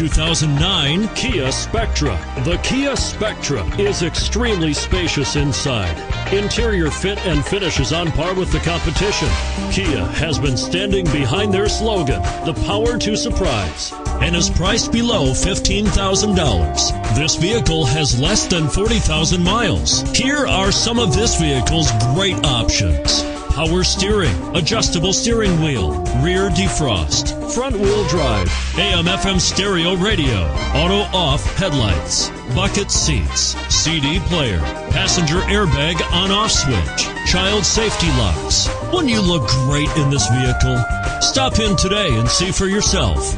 2009 Kia Spectra. The Kia Spectra is extremely spacious inside. Interior fit and finish is on par with the competition. Kia has been standing behind their slogan, the power to surprise, and is priced below $15,000. This vehicle has less than 40,000 miles. Here are some of this vehicle's great options power steering, adjustable steering wheel, rear defrost, front wheel drive, AM FM stereo radio, auto off headlights, bucket seats, CD player, passenger airbag on off switch, child safety locks. Wouldn't you look great in this vehicle? Stop in today and see for yourself.